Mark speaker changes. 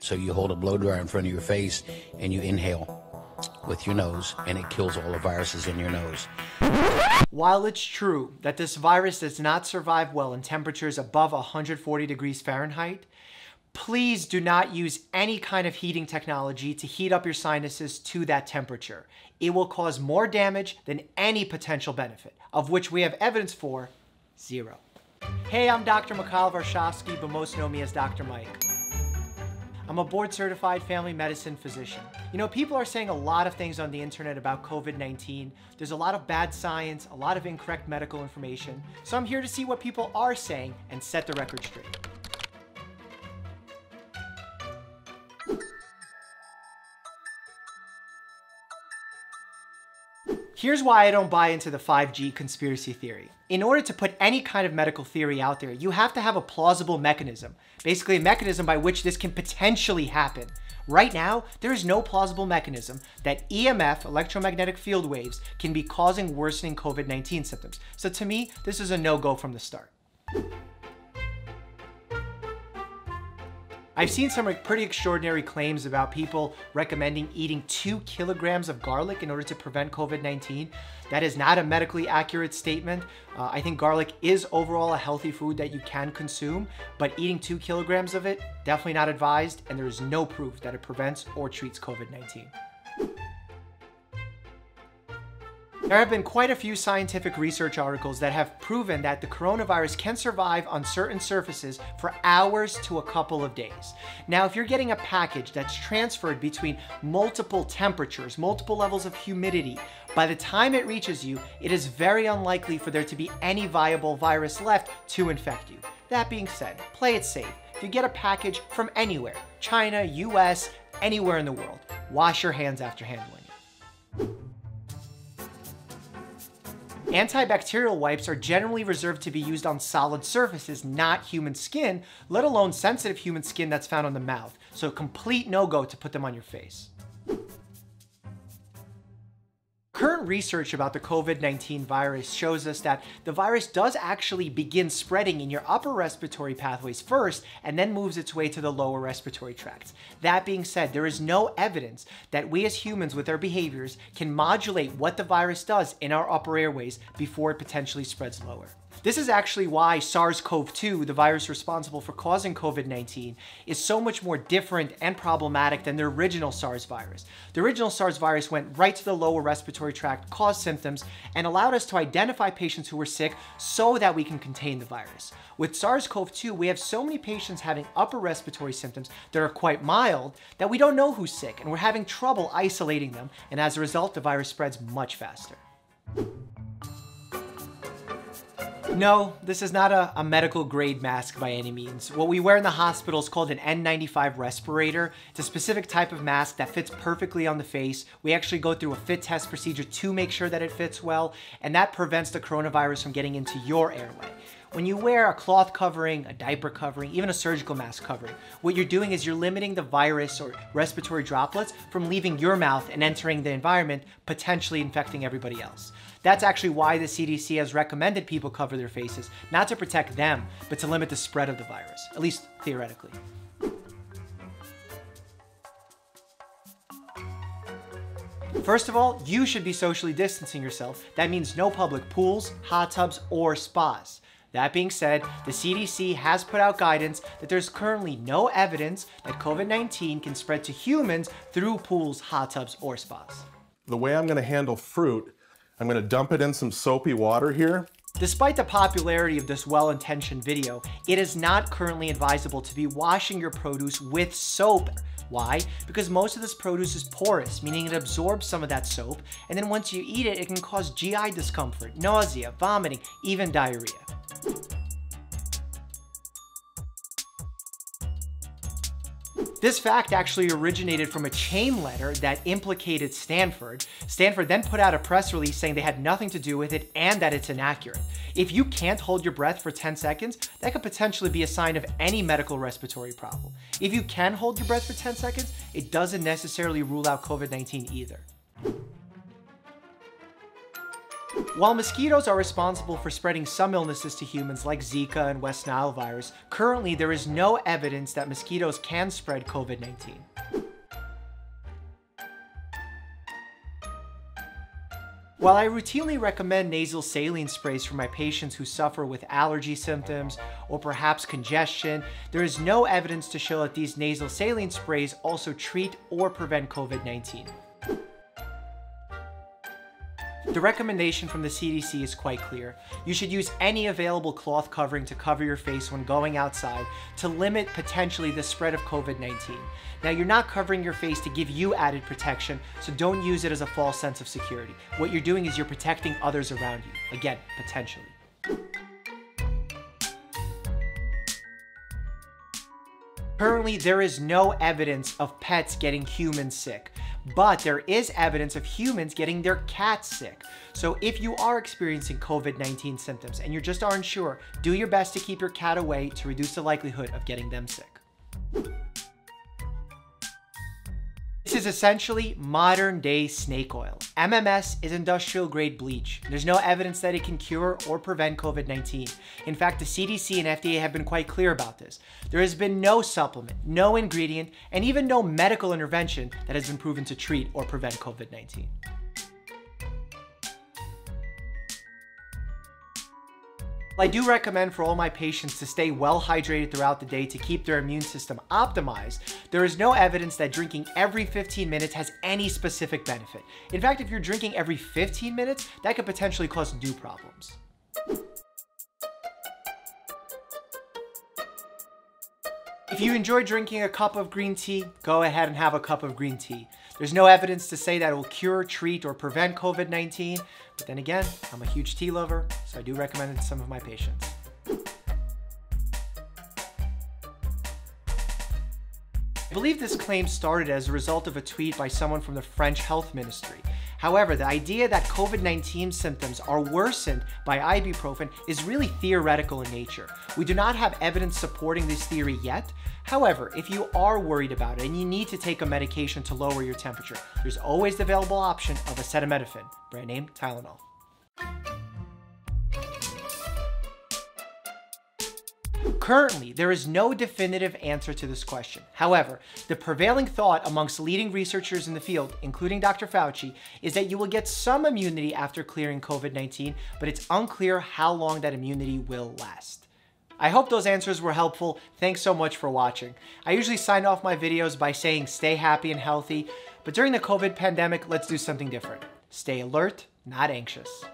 Speaker 1: So you hold a blow dryer in front of your face and you inhale with your nose and it kills all the viruses in your nose.
Speaker 2: While it's true that this virus does not survive well in temperatures above 140 degrees Fahrenheit, please do not use any kind of heating technology to heat up your sinuses to that temperature. It will cause more damage than any potential benefit, of which we have evidence for zero. Hey, I'm Dr. Mikhail Varshavski, but most know me as Dr. Mike. I'm a board certified family medicine physician. You know, people are saying a lot of things on the internet about COVID 19. There's a lot of bad science, a lot of incorrect medical information. So I'm here to see what people are saying and set the record straight. Here's why I don't buy into the 5G conspiracy theory. In order to put any kind of medical theory out there, you have to have a plausible mechanism. Basically, a mechanism by which this can potentially happen. Right now, there is no plausible mechanism that EMF, electromagnetic field waves, can be causing worsening COVID 19 symptoms. So to me, this is a no go from the start. I've seen some pretty extraordinary claims about people recommending eating two kilograms of garlic in order to prevent COVID-19. That is not a medically accurate statement. Uh, I think garlic is overall a healthy food that you can consume, but eating two kilograms of it, definitely not advised, and there is no proof that it prevents or treats COVID-19. There have been quite a few scientific research articles that have proven that the coronavirus can survive on certain surfaces for hours to a couple of days. Now, if you're getting a package that's transferred between multiple temperatures, multiple levels of humidity, by the time it reaches you, it is very unlikely for there to be any viable virus left to infect you. That being said, play it safe. If you get a package from anywhere, China, US, anywhere in the world, wash your hands after handling it. Antibacterial wipes are generally reserved to be used on solid surfaces, not human skin, let alone sensitive human skin that's found on the mouth. So complete no-go to put them on your face. Research about the COVID-19 virus shows us that the virus does actually begin spreading in your upper respiratory pathways first and then moves its way to the lower respiratory tracts. That being said, there is no evidence that we as humans with our behaviors can modulate what the virus does in our upper airways before it potentially spreads lower. This is actually why SARS-CoV-2, the virus responsible for causing COVID-19, is so much more different and problematic than the original SARS virus. The original SARS virus went right to the lower respiratory tract, caused symptoms, and allowed us to identify patients who were sick so that we can contain the virus. With SARS-CoV-2, we have so many patients having upper respiratory symptoms that are quite mild that we don't know who's sick, and we're having trouble isolating them, and as a result, the virus spreads much faster. No, this is not a, a, medical grade mask by any means. What we wear in the hospital is called an N95 respirator. It's a specific type of mask that fits perfectly on the face. We actually go through a fit test procedure to make sure that it fits well, and that prevents the coronavirus from getting into your airway. When you wear a cloth covering, a diaper covering, even a surgical mask covering, what you're doing is you're limiting the virus or respiratory droplets from leaving your mouth and entering the environment, potentially infecting everybody else. That's actually why the CDC has recommended people cover their faces, not to protect them, but to limit the spread of the virus, at least theoretically. First of all, you should be socially distancing yourself. That means no public pools, hot tubs, or spas. That being said, the CDC has put out guidance that there's currently no evidence that COVID-19 can spread to humans through pools, hot tubs, or spas.
Speaker 3: The way I'm gonna handle fruit, I'm gonna dump it in some soapy water here.
Speaker 2: Despite the popularity of this well-intentioned video, it is not currently advisable to be washing your produce with soap. Why? Because most of this produce is porous, meaning it absorbs some of that soap, and then once you eat it, it can cause GI discomfort, nausea, vomiting, even diarrhea. This fact actually originated from a chain letter that implicated Stanford. Stanford then put out a press release saying they had nothing to do with it and that it's inaccurate. If you can't hold your breath for 10 seconds, that could potentially be a sign of any medical respiratory problem. If you can hold your breath for 10 seconds, it doesn't necessarily rule out COVID-19 either. While mosquitoes are responsible for spreading some illnesses to humans like Zika and West Nile virus, currently there is no evidence that mosquitoes can spread COVID-19. While I routinely recommend nasal saline sprays for my patients who suffer with allergy symptoms or perhaps congestion, there is no evidence to show that these nasal saline sprays also treat or prevent COVID-19. The recommendation from the CDC is quite clear. You should use any available cloth covering to cover your face when going outside to limit potentially the spread of COVID-19. Now, you're not covering your face to give you added protection, so don't use it as a false sense of security. What you're doing is you're protecting others around you. Again, potentially. Currently, there is no evidence of pets getting humans sick, but there is evidence of humans getting their cats sick. So if you are experiencing COVID-19 symptoms and you just aren't sure, do your best to keep your cat away to reduce the likelihood of getting them sick. This is essentially modern day snake oil. MMS is industrial grade bleach. There's no evidence that it can cure or prevent COVID-19. In fact, the CDC and FDA have been quite clear about this. There has been no supplement, no ingredient, and even no medical intervention that has been proven to treat or prevent COVID-19. I do recommend for all my patients to stay well hydrated throughout the day to keep their immune system optimized. There is no evidence that drinking every 15 minutes has any specific benefit. In fact, if you're drinking every 15 minutes, that could potentially cause new problems. If you enjoy drinking a cup of green tea, go ahead and have a cup of green tea. There's no evidence to say that it will cure, treat, or prevent COVID-19, but then again, I'm a huge tea lover, I do recommend it to some of my patients. I believe this claim started as a result of a tweet by someone from the French health ministry. However, the idea that COVID-19 symptoms are worsened by ibuprofen is really theoretical in nature. We do not have evidence supporting this theory yet. However, if you are worried about it and you need to take a medication to lower your temperature, there's always the available option of acetaminophen, brand name Tylenol. Currently, there is no definitive answer to this question. However, the prevailing thought amongst leading researchers in the field, including Dr. Fauci, is that you will get some immunity after clearing COVID-19, but it's unclear how long that immunity will last. I hope those answers were helpful. Thanks so much for watching. I usually sign off my videos by saying stay happy and healthy, but during the COVID pandemic, let's do something different. Stay alert, not anxious.